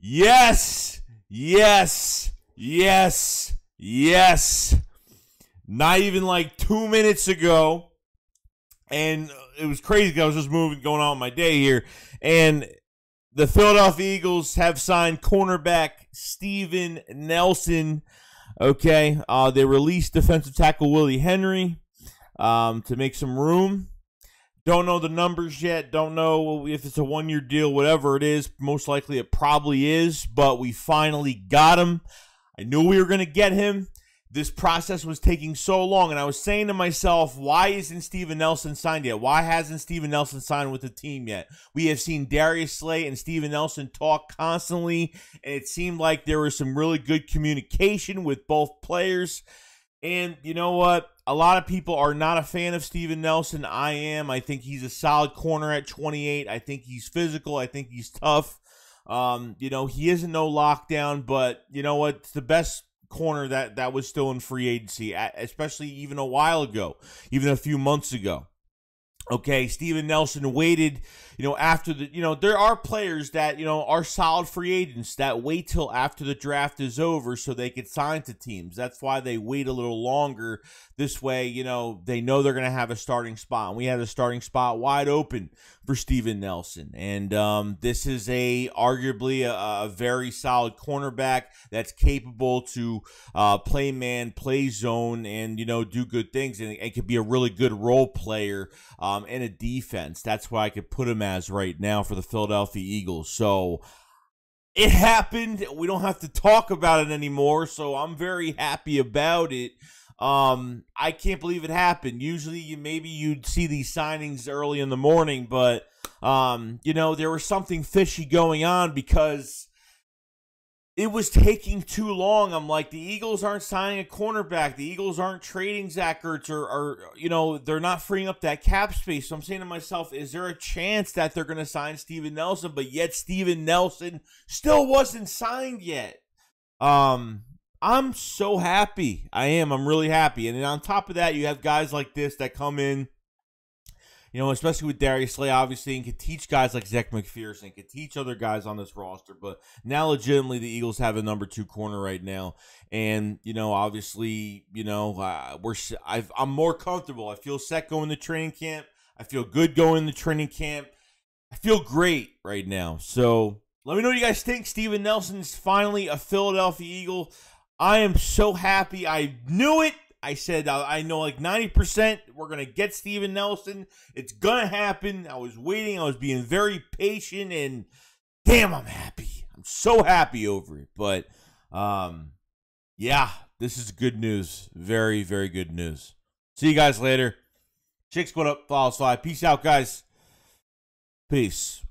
yes, yes, yes, yes. Not even like two minutes ago, and it was crazy. I was just moving, going on my day here, and the Philadelphia Eagles have signed cornerback Steven Nelson. Okay, uh, they released defensive tackle Willie Henry um, to make some room. Don't know the numbers yet. Don't know if it's a one year deal, whatever it is. Most likely it probably is, but we finally got him. I knew we were going to get him. This process was taking so long, and I was saying to myself, why isn't Steven Nelson signed yet? Why hasn't Steven Nelson signed with the team yet? We have seen Darius Slay and Steven Nelson talk constantly, and it seemed like there was some really good communication with both players. And you know what? A lot of people are not a fan of Steven Nelson. I am. I think he's a solid corner at 28. I think he's physical. I think he's tough. Um, you know, he isn't no lockdown, but you know what? It's the best corner that that was still in free agency, especially even a while ago, even a few months ago. Okay, Steven Nelson waited, you know, after the, you know, there are players that, you know, are solid free agents that wait till after the draft is over so they can sign to teams. That's why they wait a little longer. This way, you know, they know they're going to have a starting spot. And we have a starting spot wide open for Steven Nelson. And um, this is a arguably a, a, very solid cornerback that's capable to uh, play man, play zone, and, you know, do good things. And it could be a really good role player. Um, um, and a defense. That's what I could put him as right now for the Philadelphia Eagles. So it happened. We don't have to talk about it anymore. So I'm very happy about it. Um, I can't believe it happened. Usually, you maybe you'd see these signings early in the morning, but um, you know there was something fishy going on because it was taking too long. I'm like, the Eagles aren't signing a cornerback. The Eagles aren't trading Zach Ertz, or, or you know, they're not freeing up that cap space. So I'm saying to myself, is there a chance that they're going to sign Steven Nelson? But yet Steven Nelson still wasn't signed yet. Um, I'm so happy. I am. I'm really happy. And then on top of that, you have guys like this that come in you know, especially with Darius Slay, obviously, and could teach guys like Zech McPhearson, could teach other guys on this roster. But now, legitimately, the Eagles have a number two corner right now, and you know, obviously, you know, uh, we're i am more comfortable. I feel set going to training camp. I feel good going to training camp. I feel great right now. So let me know what you guys think. Steven Nelson is finally a Philadelphia Eagle. I am so happy. I knew it. I said I know like 90% we're going to get Steven Nelson. It's going to happen. I was waiting. I was being very patient and damn, I'm happy. I'm so happy over it. But um yeah, this is good news. Very very good news. See you guys later. Chicks what up? Follows five. Peace out guys. Peace.